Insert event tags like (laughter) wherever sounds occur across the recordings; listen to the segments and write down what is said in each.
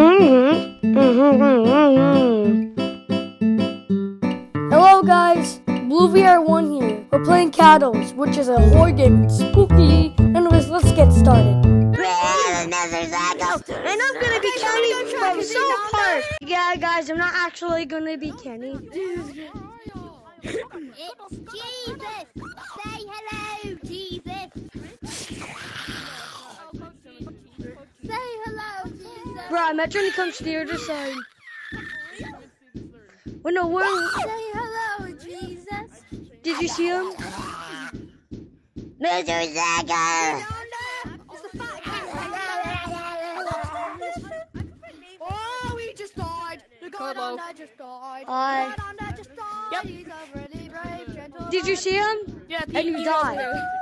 (laughs) Hello guys, Blue VR1 here. We're playing Catos, which is a horror game. It's spooky. Anyways, let's get started. And I'm gonna be Kenny from South Park. Yeah guys, I'm not actually gonna be Kenny. (laughs) It's Jesus. Say hello, Bro, I met when he comes to the other side. Well, no, where? Say hello, Jesus. Did you see him? Mr. Zaga. Oh, he just died. The guy down there just died. Hi. The guy down there just died. Yep. He's a really brave gentleman. Did you see him? Yeah, And you died.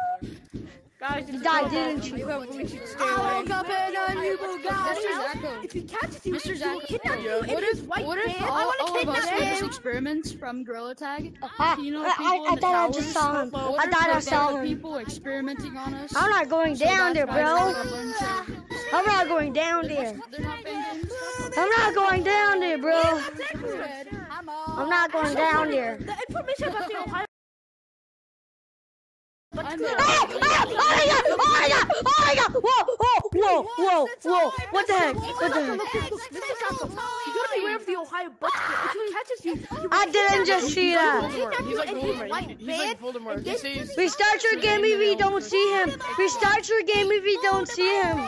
Guys, You died, didn't you? We should stay I woke up in a new Mr. Bugatti. Zacko. If he catches you, Mr. he will Zacko. kidnap you in What his if, white what if van. I want to all of us kidnap were just experiments from Gorilla Tag? Ah, You know, I, people I, I in the thought I just saw him. I thought I saw him. people experimenting on us? I'm not going So down there, bro. there's a bunch of- I'm not going down there. They're not penguins. I'm not going down there, bro. I'm. I'm not going down there. The information about the Ohio. I'm Ah, ah, oh my god! Oh my god! Oh my god! Whoa! Whoa! Whoa! Whoa! Whoa! What the heck? What the heck? Mr. Sacco, you gotta beware of the Ohio bucket. If he catches you, I didn't just see that. kidnap He's you like in his Voldemort. white He's like Voldemort. and He then- Restart your game if you don't see him. Restart your game if you don't see him.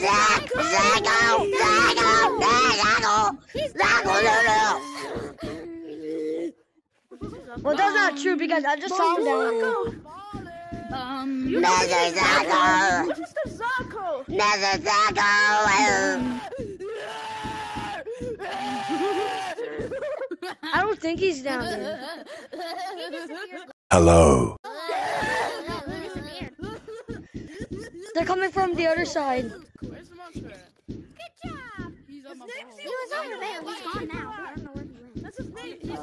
Zago, Zago, Zago, Zago, Zago, Well, that's not true because I just saw him down there. um, Mr. Zago, Mr. Zacco. Mr. Zago. I don't think he's down there. Hello. They're coming from the other side. where's the monster at? He's on my ball. He was over there. He's gone now. I don't know where he went. That's his name. He's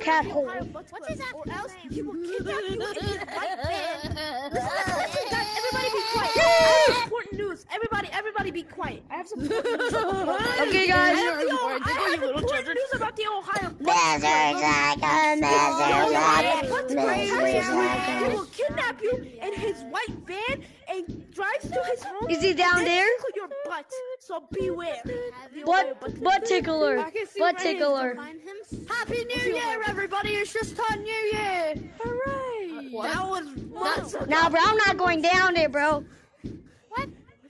Cat hole. What's his Or else he will kidnap you in his white van. Listen, guys, everybody be quiet. I have important news. Everybody, everybody be quiet. I have some (laughs) important news. Okay, I guys. have, the, Why, I did you have little important news about the Ohio Mr. Zago, Mr. Zago, What's crazy? He will kidnap you in his white van and drives to his home. Is he down there? tickle your butt. So beware. Butt, butt tickler. I can see Butt tickler. Happy New Year, everybody! It's just turned New Year. Hooray! That was months ago. Bro, I'm not going down there, bro.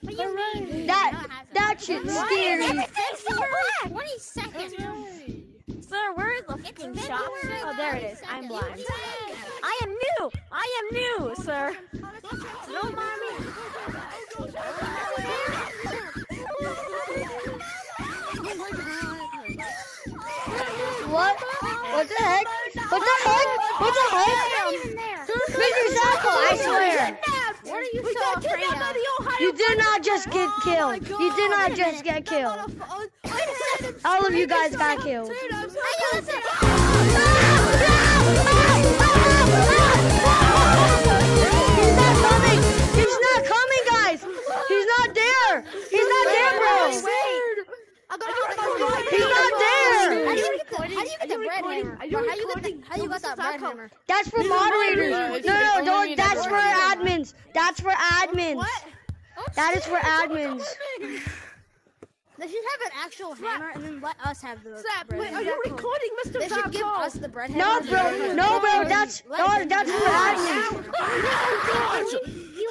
What do you mean? That that shit's scary. Everything's so black. 20 seconds. Sir, where is the fucking shop? Oh, there it is. I'm blind. I am new. I am new, sir. Don't mind me. What? What the heck? What the heck? What the heck? Mr. Zacko, I swear. What are you so afraid of? You did not just get killed. You did not just get killed. All of you guys got killed. He's not coming. He's not coming, guys. He's not there. He's not there, bro. He's not there. How do you get the, how do you get the bread hammer? Are you Or how you get the, how you got that bread hammer? That's for moderators. No, no, don't. That's for admins. That's for admins. That is for admins. They should have an actual hammer and then let us have the Zap, bread wait, are you recording, Mr. They should give us the bread hammer. No, bro. No, bro. That's no, that's for admins.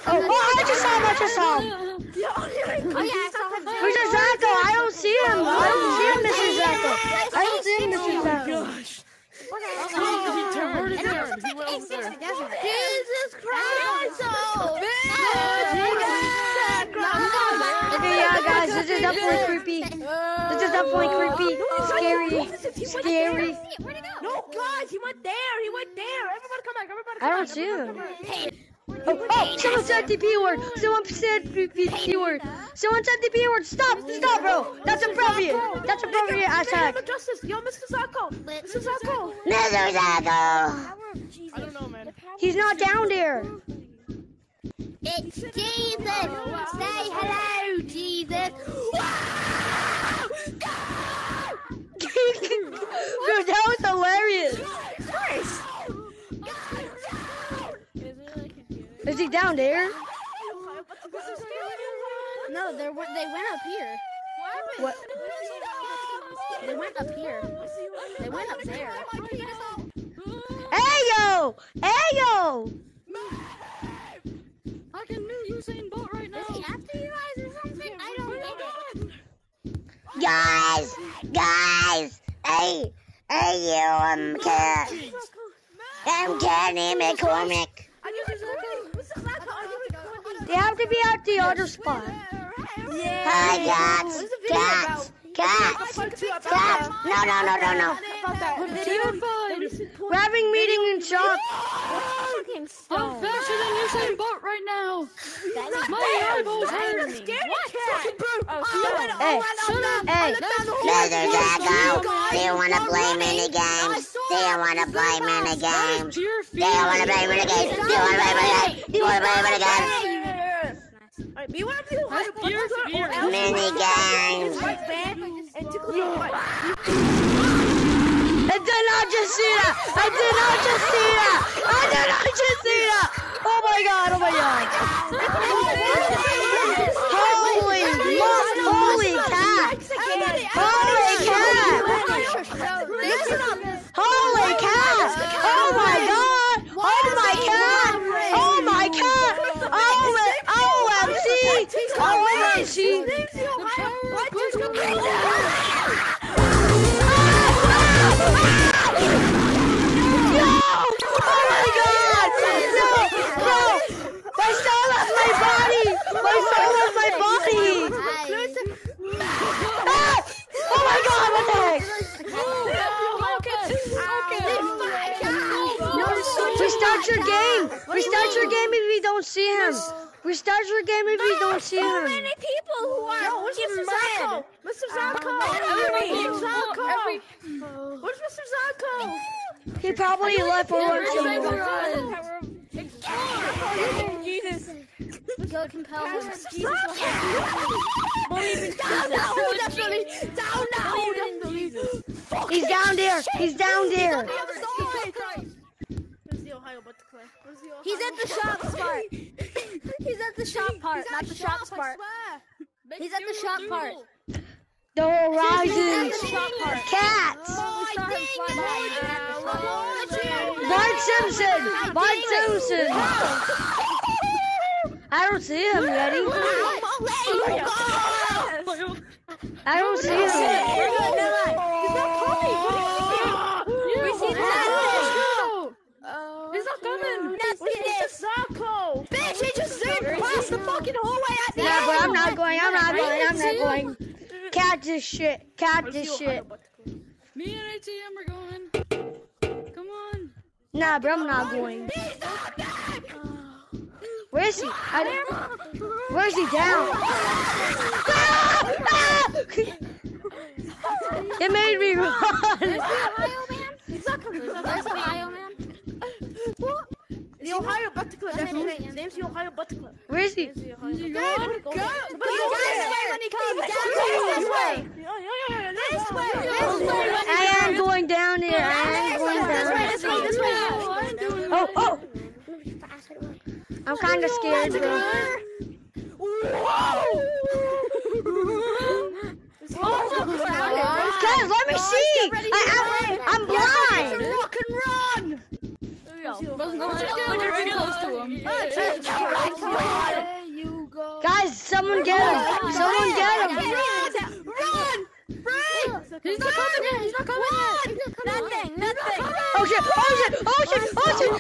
Oh, oh, I just saw him. I just saw him. Oh yeah, I saw him. Mr. Zacko, I don't see him. I don't see him, Mr. Zacko. I don't see him, Mr. Zacko. Oh, he turned. He turned. He went over there. Jesus Christ! Oh, Okay, yeah, guys, this is definitely creepy. This is definitely creepy, scary, scary. Where'd he go? No, guys, he went there. He went there. Everybody come back. Everybody come back. I don't see him. Come. Oh, oh, someone said the P word. Someone said the P P word. Someone said the P word. Stop, stop, bro. That's appropriate. That's appropriate Name attack. of justice. Yo, Mr. Zacko. Mr. Zacko. Mr. Zago. I don't know, man. He's not down there. It's It's Jesus. Say hello, Jesus. (laughs) Dude, that was hilarious. Is he down there? No, they were, they went up here. What? They went up here. They went up there. Hey yo! Hey yo! I can new Usain Bolt right now. Is he after you guys or something? I don't get it. Guys, guys. Hey, hey, you, um, cat. I'm Kenny McCormick. They have to be at the other spot. Hi, cats. Cats. Cats. Cats. No, no, no, no, no. We're having meeting in shop. I'm faster than Usain Bolt right now. My eyeballs hurt. Oh, oh Hey, hey, Mr. Zacco, do you want to play mini games? Do you want to play mini games? Do you want to play mini games? Do you want to play mini games? Do you want to play mini games? That's pure fear. Mini games. I did not just see that. I did not just see that. I did not just see that. Oh my god. Oh my god. Holy, holy cat. Holy cat. Restart your game! Restart your game if you don't see him! Restart your game if you don't see How him! many people who are Yo, where's Mr. red? Zacco? Mr. Zacco! Every- Mr. Zacco! Where's Mr. Zacco? He probably left for one Every- somewhere. Jesus. Go compel him. Jesus Down now! Definitely! Down now! Definitely! He's down there! He's down there! The other side! Where's the Ohio Butterfly? Where's the Ohio (laughs) He's at the shop part. He's at the shop part, not the shop part. He's at the shop part. The horizons! He's at the shop part. Cats! We saw him fly by. At the shop. Part. Bart Simpson! Bart Simpson! I don't see him, Yeti. I don't see him yet. He's not coming. Where's Mr. Zacco? Bitch, he just zoomed past the fucking hallway at the Yeah, but I'm end! not going, I'm not going, I'm not going. Cat this shit. Cat this shit. Me and ATM are going. Come on. Nah, bro, I'm not going. Where is he? I, where is he down? (laughs) It made me run. Ohio man? Where's Ohio man? (laughs) The Ohio Butterfly, that's his name. His name's the Ohio Butterfly. Where is he? You Go, going? go, go, when he comes. This way. This way. This way. I am going down there. I am going down there. This way. This way. Oh, oh. I'm kind of scared, bro. Guys, let me see. I, I, I'm blind. Rock and run. Go. Guys, someone get him. Someone get him. Run. Run. He's not coming yet. He's not coming yet. Nothing, nothing. Oh shit! Oh shit! Oh shit! Oh shit!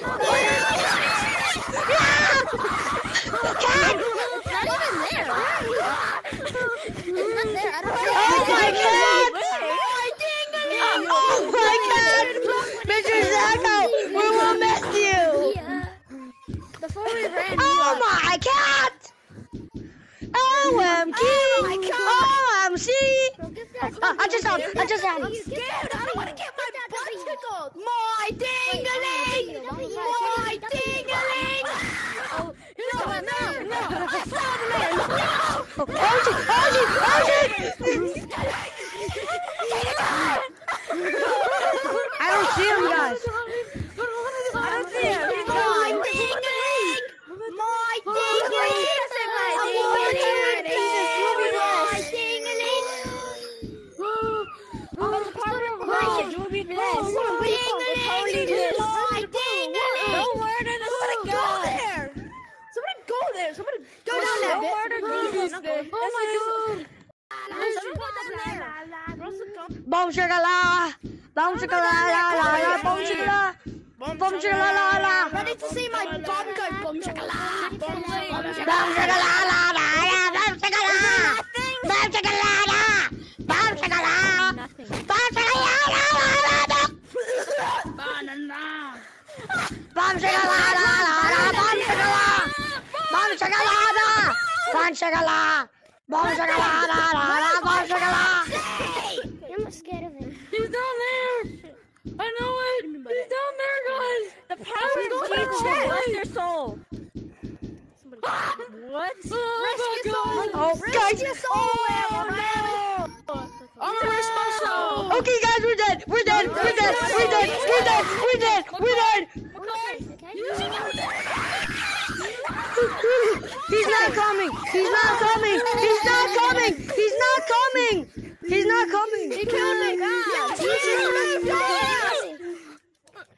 Cat! Not even there. He's not there. I don't Oh my cat! Oh, Oh my god! Oh, ran, Oh my cat! OMG! OMC! Uh, I just saw him. I just had him. Scared. I don't want to get my butt tickled. My dingling. My dingling. Oh, no, no, Oh, Archie! Archie! Archie! I don't see him, guys. Boom shaka la la la la, boom shaka la, la Ready to see my bomb go boom shaka la la la la, boom shaka la, boom shaka la la, la, Banana. boom shaka la la la la, boom shaka la, boom shaka la la, la, boom shaka la la la la, boom shaka la. You're not scared of him. He's down there. I know it. He's down there, Ah! guys. The power of Jesus will bless your soul. Oh, what? Oh my god. Oh, guys. I'm gonna risk my soul. Okay, guys, we're dead. We're dead. We're dead. We're dead. We're dead. We're dead. We're dead. He's not coming. He's not coming. He's not coming. He's not coming. He's not coming. He killed me! Yes, he killed me!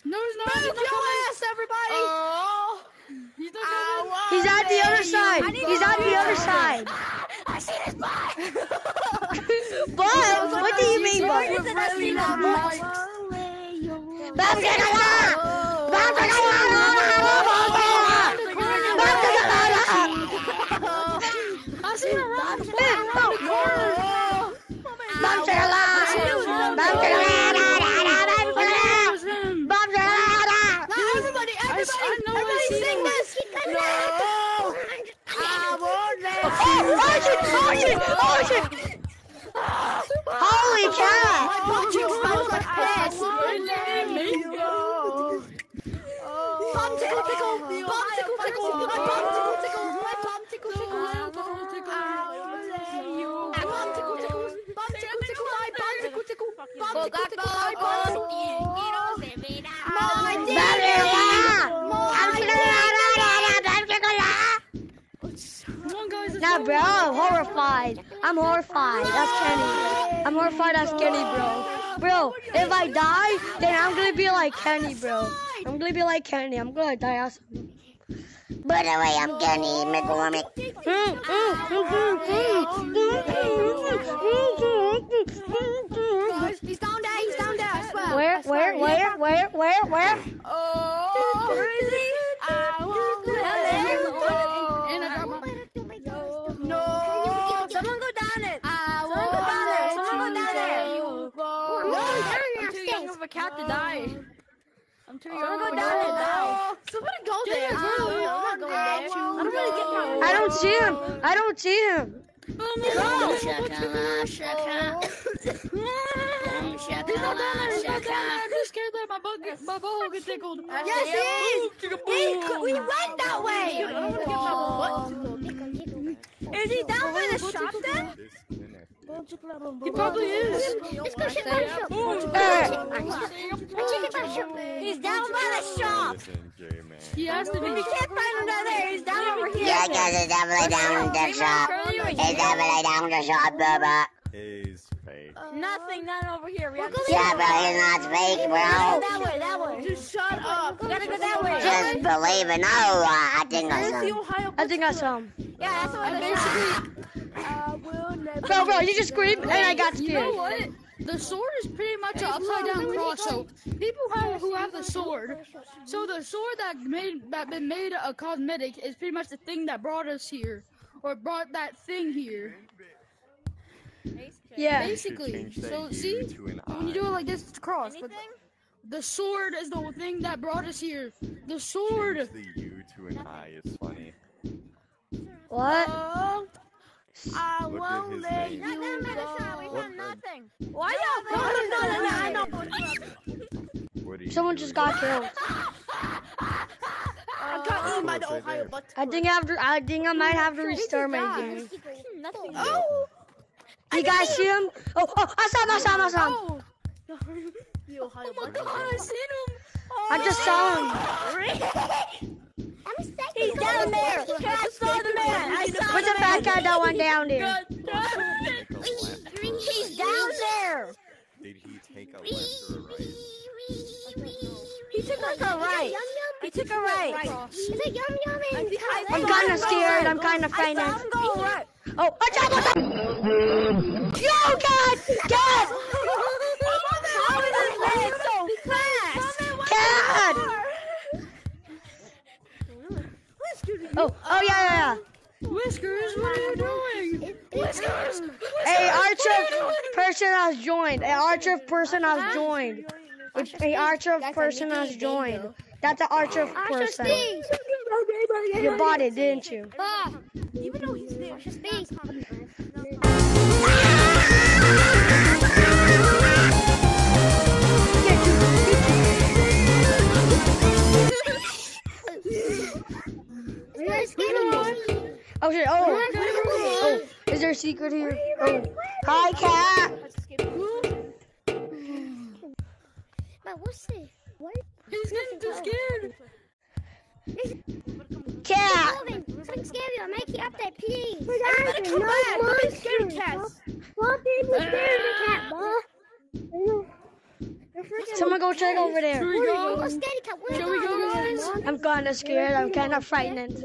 No, he's not. He's Move not your coming. ass, everybody! Oh. He's not. He's at the other side. He's at the other side. (laughs) I see his butt. (laughs) but what do you mean, but? really not right. Bam 我去 bro, I'm horrified. I'm horrified. That's Kenny. I'm horrified as Kenny, bro. Bro, if I die, then I'm gonna be like Kenny, bro. I'm gonna be like Kenny. I'm gonna die as. By the way, I'm Kenny McCormick. Guys, he's down there, he's down there, I swear. Where, I swear. where, where, where, where, where? Oh, young of a cat to die. I'm too young to die to die. Somebody go there. I don't know. I'm not going there. I don't really get my I don't see him. I don't see him. Oh my god. Shakala, shaka. He's not down there. He's not down there. I'm just scared that my butt get, my butthole get tickled. Yes, he is. He, we went that way. Is he down by the shop then? He probably is. Let's go check by the shop. He's down by the shop. He has to be. We can't find him down there. He's down over here. Yeah, guys, it's definitely down in the shop. It's definitely down in the shop, Bubba. He's fake. Nothing, none over here. We have to Yeah, but he's not fake, bro. that way, that way. Just shut up. We gotta go that way. Just believe it. No, uh, I think I saw. Ohio? I think I saw him. Yeah, that's what And the shop. basically, I will never. Bro, bro, you just screamed and I got scared. you know scared. what? The sword is pretty much an upside down cross. So people have, who have the sword, so the sword that made that been made a cosmetic is pretty much the thing that brought us here, or brought that thing here. Yeah. Basically, so see, when you do it like this, it's a cross. But the sword is the thing that brought us here. The sword. Change the U to an I. It's funny. What? Oh, I (laughs) Look won't his let name. you Not down by the shop. We go. What found the- nothing. Why y'all? No, no, no, no, no, I know. (laughs) What are you Someone just got killed. (laughs) I got oh. Michael by is the Ohio there. butt. I think I have to. I think I might have to restart my game. Oh! You guys see him? Oh, oh, I saw him. I saw him. I saw him. Oh, oh my god, I seen him. I just saw him. Oh, He's down there. I saw the man. I saw What's the fat guy that went down there? Michael left for a He's down there. Did he take a left or a right? He took like a right. He took a right. Cross. I'm kind of scared. I'm kind of I frightened. saw him go right. Oh, watch out! Watch out! (laughs) Yo, God! God! (laughs) How is this man so fast? God! Oh, oh yeah, yeah, yeah. Whiskers, what are you doing? Whiskers. A archer person has joined. A archer person has joined. A archer person has joined. That's an archer person. You bought it, didn't you? Ah, even though he's there, secret here? Oh, hi, cat. But what's this? What? He's getting too scared. Cat. Something scary. I'll make you up there, please. come back. Look at scary cats. Uh, Someone go check over Here there. we go. Steady cat. Here we go, guys. I'm kind of scared. I'm kind of frightened.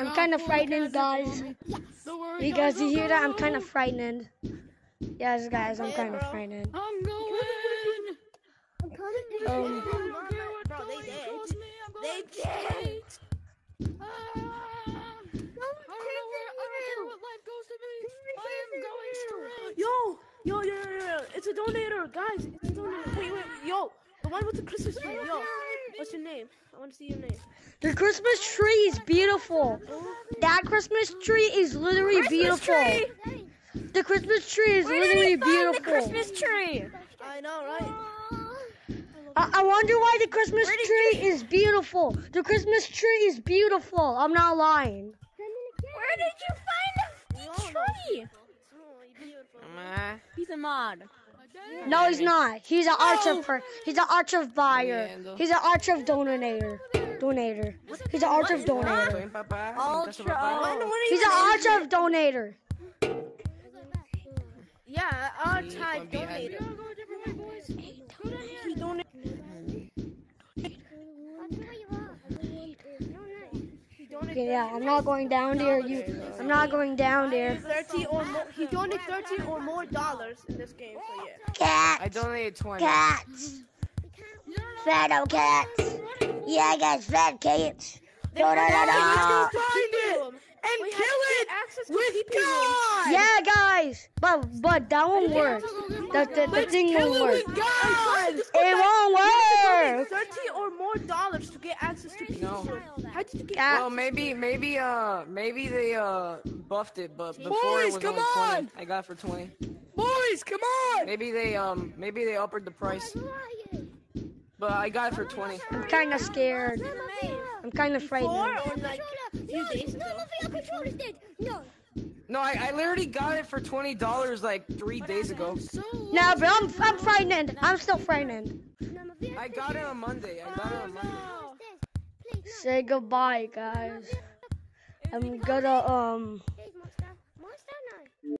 I'm kind of frightened, guys. Don't You guys, guys, you hear that? I'm kind of frightened. Yes, guys, I'm kind of frightened. I'm going. Um, I don't care what Bro, they going dead. I'm They going dead. straight. Ah, I don't know. I don't care what life goes to me. I am going straight. Yo, yo, yo, yo, yo, it's a donator, guys. It's a donator. Wait, wait, yo, the one with the Christmas tree. Yo, what's your name? I want to see your name. the Christmas tree is beautiful. That Christmas tree is literally beautiful. Tree. The Christmas tree is literally beautiful. The Christmas tree. I know, right? I, I wonder why the Christmas tree is beautiful. The Christmas tree is beautiful. I'm not lying. Where did you find the tree? He's a mod. No, he's not. He's an archer. Per- he's an archer of buyer. He's an archer donator. Donator. He's an archer donator. Ultra. He's an archer donator. Yeah, our type donator. Gotta go a different way, boys. He donated. He donated Okay, yeah, I'm not going down there. You, I'm not going down there. 30 or more. He donated 30 or more dollars in this game, so yeah. Cats. I donated 20. Cats. Fat cats. Yeah, I got fat cats. Da, da, da, da. Find it and kill it with God. Yeah, guys, but but that won't work. The the, the thing won't work. God. It won't work. 30 or more dollars to get access to people. No. How did you get Yeah. Well, maybe, maybe, uh, maybe they, uh, buffed it, but before Boys, it was come only 20. on! I got it for 20. Boys, come on! Maybe they, um, maybe they uppered the price. But I got it for 20. I'm kind of scared. I'm kind of Or, frightened. or like a few? No, I, I literally got it for $20 like three days ago. No, but I'm I'm frightened. I'm still frightened. I got it on Monday. I got it on Monday. Say goodbye, guys. I'm gonna um